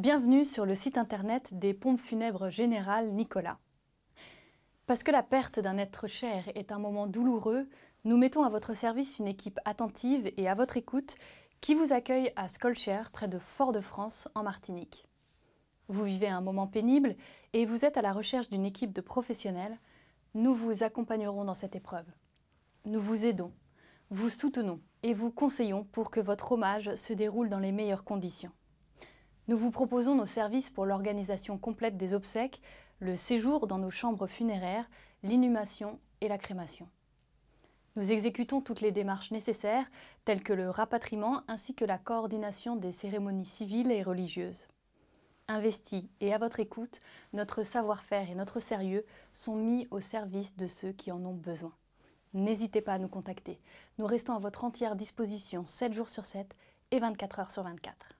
Bienvenue sur le site internet des pompes funèbres générales Nicolas. Parce que la perte d'un être cher est un moment douloureux, nous mettons à votre service une équipe attentive et à votre écoute qui vous accueille à Scolcher, près de Fort-de-France, en Martinique. Vous vivez un moment pénible et vous êtes à la recherche d'une équipe de professionnels. Nous vous accompagnerons dans cette épreuve. Nous vous aidons, vous soutenons et vous conseillons pour que votre hommage se déroule dans les meilleures conditions. Nous vous proposons nos services pour l'organisation complète des obsèques, le séjour dans nos chambres funéraires, l'inhumation et la crémation. Nous exécutons toutes les démarches nécessaires, telles que le rapatriement ainsi que la coordination des cérémonies civiles et religieuses. Investis et à votre écoute, notre savoir-faire et notre sérieux sont mis au service de ceux qui en ont besoin. N'hésitez pas à nous contacter. Nous restons à votre entière disposition 7 jours sur 7 et 24 heures sur 24.